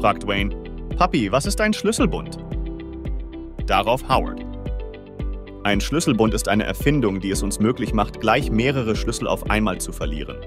fragt Wayne, Papi, was ist ein Schlüsselbund? Darauf Howard. Ein Schlüsselbund ist eine Erfindung, die es uns möglich macht, gleich mehrere Schlüssel auf einmal zu verlieren.